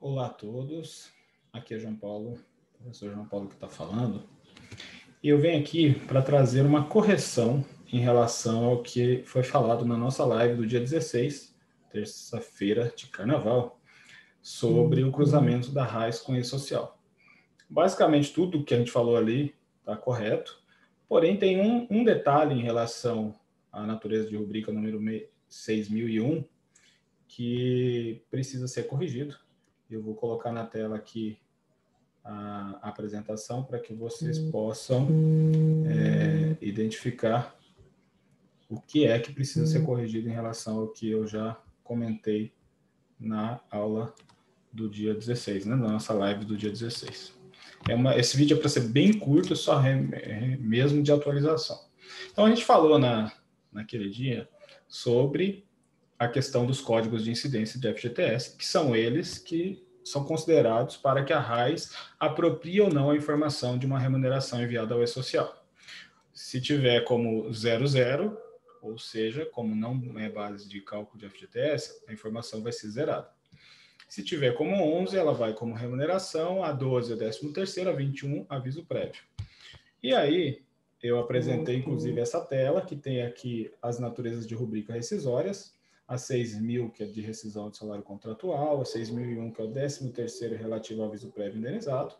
Olá a todos, aqui é João Paulo, professor João Paulo que está falando. E eu venho aqui para trazer uma correção em relação ao que foi falado na nossa live do dia 16, terça-feira de carnaval, sobre o cruzamento da RAIS com rede social. Basicamente, tudo que a gente falou ali está correto, porém tem um, um detalhe em relação à natureza de rubrica número 6001 que precisa ser corrigido. Eu vou colocar na tela aqui a, apresentação para que vocês possam é, identificar o que é que precisa ser corrigido em relação ao que eu já comentei na aula do dia 16, né, na nossa live do dia 16. É uma, esse vídeo é para ser bem curto, só mesmo de atualização. Então, a gente falou na, naquele dia sobre a questão dos códigos de incidência de FGTS, que são eles que são considerados para que a RAIS aproprie ou não a informação de uma remuneração enviada ao e-social. Se tiver como 00, ou seja, como não é base de cálculo de FGTS, a informação vai ser zerada. Se tiver como 11, ela vai como remuneração, a 12 é 13 terceiro, a 21 aviso prévio. E aí, eu apresentei inclusive essa tela, que tem aqui as naturezas de rubrica rescisórias, a 6 mil, que é de rescisão de salário contratual, a 6.001, que é o 13º relativo ao aviso prévio indenizado,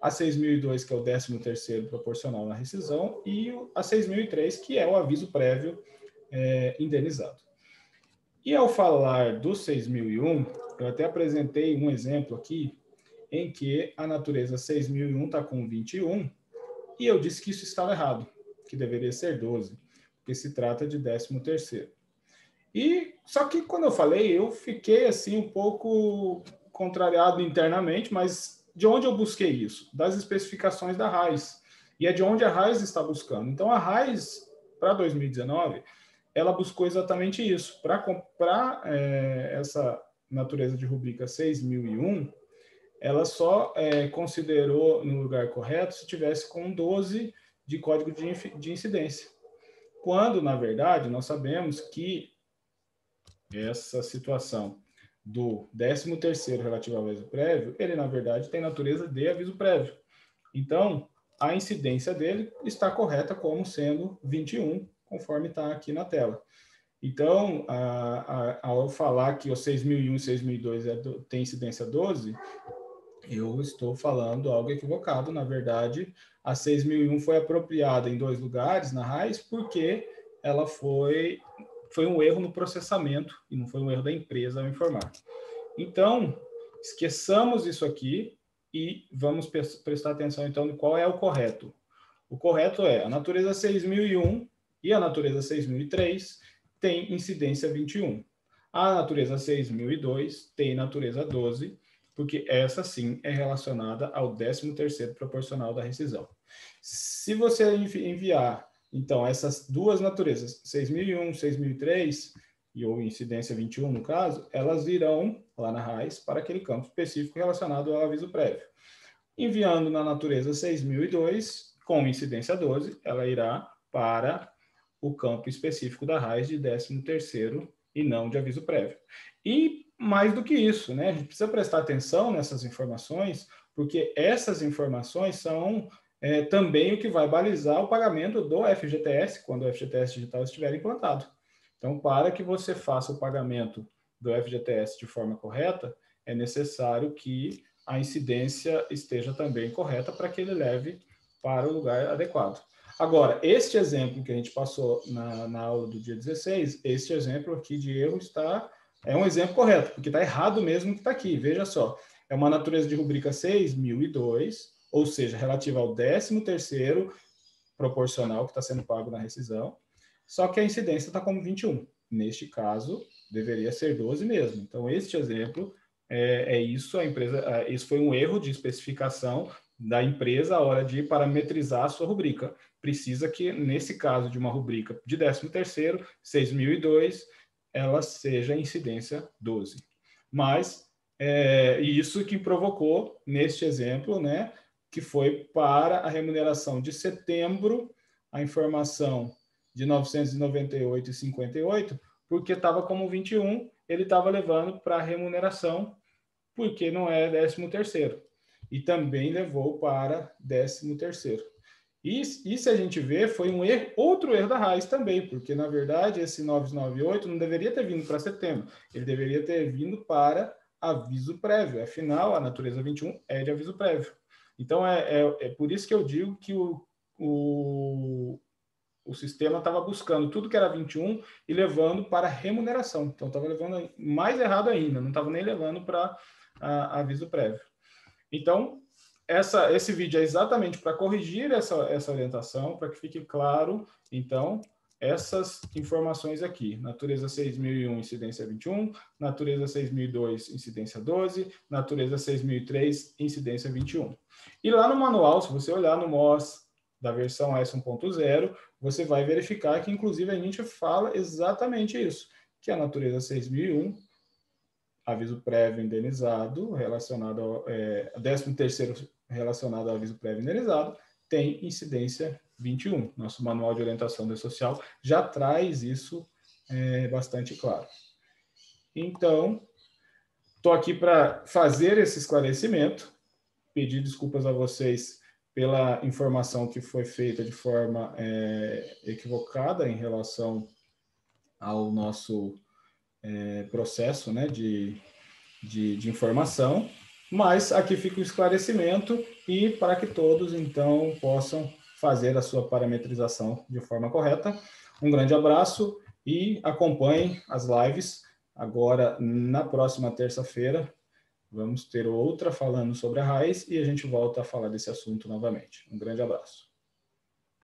a 6.002, que é o 13º proporcional na rescisão, e a 6.003, que é o aviso prévio é, indenizado. E ao falar do 6.001, eu até apresentei um exemplo aqui, em que a natureza 6.001 está com 21, e eu disse que isso estava errado, que deveria ser 12, porque se trata de 13º. E só que quando eu falei, eu fiquei assim um pouco contrariado internamente, mas de onde eu busquei isso? Das especificações da RAIS. E é de onde a RAIS está buscando. Então a RAIS para 2019, ela buscou exatamente isso, para comprar é, essa natureza de rubrica 6001, ela só é, considerou no lugar correto se tivesse com 12 de código de, de incidência. Quando, na verdade, nós sabemos que essa situação do 13º relativo ao aviso prévio, ele na verdade tem natureza de aviso prévio. Então, a incidência dele está correta como sendo 21, conforme está aqui na tela. Então, a, a, ao falar que o 6001 e 6002 é tem incidência 12, eu estou falando algo equivocado. Na verdade, a 6001 foi apropriada em dois lugares na RAIS porque ela foi foi um erro no processamento e não foi um erro da empresa ao informar. Então, esqueçamos isso aqui e vamos prestar atenção então qual é o correto. O correto é a natureza 6001 e a natureza 6003 tem incidência 21. A natureza 6002 tem natureza 12, porque essa sim é relacionada ao 13º proporcional da rescisão. Se você enviar então, essas duas naturezas, 6001, 6003, e ou incidência 21 no caso, elas irão lá na RAIS para aquele campo específico relacionado ao aviso prévio. Enviando na natureza 6002, com incidência 12, ela irá para o campo específico da RAIS de 13º e não de aviso prévio. E mais do que isso, né, a gente precisa prestar atenção nessas informações, porque essas informações são é, também o que vai balizar o pagamento do FGTS, quando o FGTS digital estiver implantado. Então, para que você faça o pagamento do FGTS de forma correta, é necessário que a incidência esteja também correta para que ele leve para o lugar adequado. Agora, este exemplo que a gente passou na, na aula do dia 16, este exemplo aqui de erro está é um exemplo correto, porque está errado mesmo que está aqui. Veja só, é uma natureza de rubrica 6002, ou seja, relativa ao 13º proporcional que está sendo pago na rescisão, só que a incidência está como 21. Neste caso, deveria ser 12 mesmo. Então, este exemplo é, é isso, a empresa, é, isso foi um erro de especificação da empresa a hora de parametrizar a sua rubrica. Precisa que, nesse caso de uma rubrica de 13º, 6.002, ela seja incidência 12. Mas, é, isso que provocou, neste exemplo, né, que foi para a remuneração de setembro, a informação de 998,58, porque estava como 21, ele estava levando para a remuneração porque não é 13 terceiro. E também levou para 13 terceiro. E, se a gente vê, foi um erro, outro erro da raiz também, porque na verdade esse 998 não deveria ter vindo para setembro, ele deveria ter vindo para aviso prévio. Afinal, a natureza 21 é de aviso prévio. Então é, é, é por isso que eu digo que o, o, o sistema estava buscando tudo que era 21 e levando para remuneração. Então, estava levando mais errado ainda, não estava nem levando para aviso prévio. Então, essa, esse vídeo é exatamente para corrigir essa, essa orientação, para que fique claro, então, essas informações aqui. Natureza 6001, incidência 21, natureza 6002, incidência 12, natureza 6003, incidência 21. E lá no manual, se você olhar no MOS da versão S1.0, você vai verificar que, inclusive, a gente fala exatamente isso, que a natureza 6001, aviso prévio indenizado, relacionado ao é, 13º relacionado ao aviso prévio indenizado, tem incidência 21. Nosso manual de orientação de social já traz isso é, bastante claro. Então, estou aqui para fazer esse esclarecimento, pedir desculpas a vocês pela informação que foi feita de forma é, equivocada em relação ao nosso é, processo né, de, de, de, informação, mas aqui fica o esclarecimento e para que todos, então, possam fazer a sua parametrização de forma correta. Um grande abraço e acompanhem as lives agora na próxima terça-feira, Vamos ter outra falando sobre a raiz e a gente volta a falar desse assunto novamente. Um grande abraço.